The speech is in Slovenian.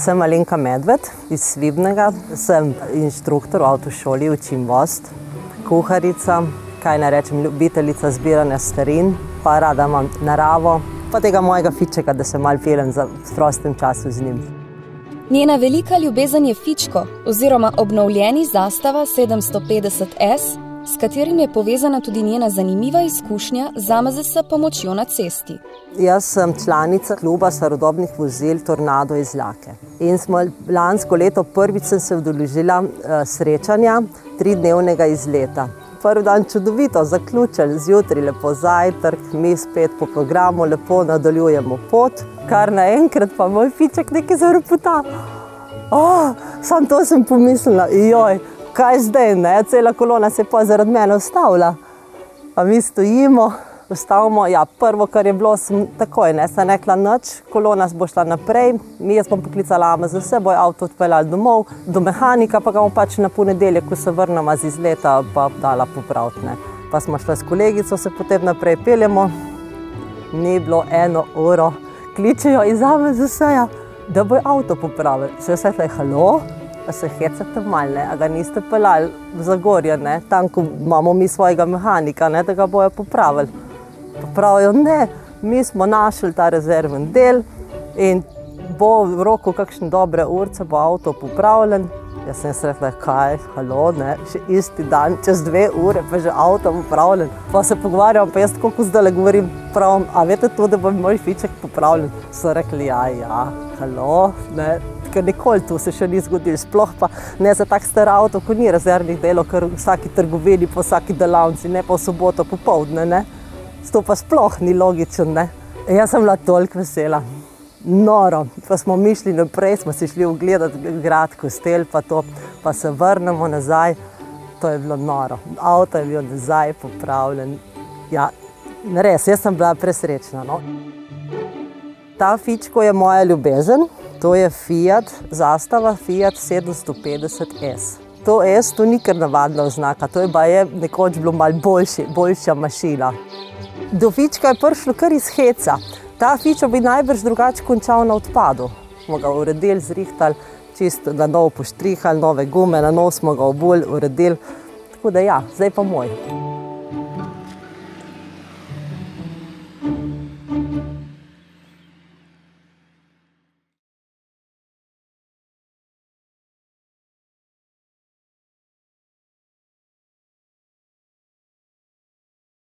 Sem Alenka Medved iz Svibnega, sem inštruktor v avtošoli, učim vost, kuharica, kaj naj rečem, ljubiteljica zbiranja starin, pa rada imam naravo, pa tega mojega fičeka, da se mal pelem za prostem času z njim. Njena velika ljubezen je fičko oziroma obnovljeni zastava 750S, s katerim je povezana tudi njena zanimiva izkušnja zamaze s pomočjo na cesti. Jaz sem članica kluba starodobnih vozil Tornado iz Lake. In smo lansko leto prvič se udeležila uh, srečanja tridnevnega izleta. Prvi dan čudovito, zaključili zjutraj, lepo zajtrk, mi spet po programu, lepo nadaljujemo pot, kar naenkrat pa moj fiček nekaj zareputa. Oh, sam to sem pomislila, joj, kaj zdaj, ne? cela kolona se je pa zaradi mene ustavila. Pa mi stojimo, ustavimo, ja, prvo, kar je bilo, sem takoj, ne, sem rekla noč, kolona bo šla naprej, mi jaz bom poklicala AMA za seboj, avto odpeljala domov, do mehanika, pa ga bomo pač na ponedeljek, ko se vrnemo z izleta, pa dala popraviti, ne. Pa smo šli s kolegico, se potem naprej peljemo, ni bilo eno uro, kličejo iz seja, da bo avto popravili. Se vse tle, halo, pa se hecate malne, a ga niste pelali v Zagorje, ne? tam, ko imamo mi svojega mehanika, ne? da ga bojo popravili. Pa pravijo, ne, mi smo našli ta rezerven del in bo v roku kakšne dobre urce bo avto popravljen. Jaz sem se rekla, kaj, halo, ne, še isti dan, čez dve ure, pa že avto popravljen. Pa se pogovarjam, pa jaz tako zdaj le govorim, pravim, a veste to, da bo moj fiček popravljen? So rekli, ja, ja, halo, ne, ker nikoli to se še ni zgodilo, sploh pa ne za tak star avto, ko ni rezervnih delov, ker v vsaki trgovini, po vsaki delavnici, ne pa v soboto popovdne, ne. To pa sploh ni logično, ne. Jaz sem bila toliko vesela noro. Pa smo mišli naprej, smo si šli ogledati grad, kostel, pa, to, pa se vrnemo nazaj. To je bilo noro. Avto je bil nazaj popravljen. Ja, res, jaz sem bila presrečna. No. Ta fičko je moja ljubezen, to je Fiat, zastava Fiat 750S. To S, to ni kar navadna oznaka, to je pa je nekoč bilo malo boljši, boljša mašina. Do fička je prišlo kar iz heca. Ta fičo bi najbrž drugače končal na odpadu. Smo ga uredili, zrihtali, čisto na novo poštrihali, nove gume, na novo smo ga obulj uredili. Tako da ja, zdaj pa moj.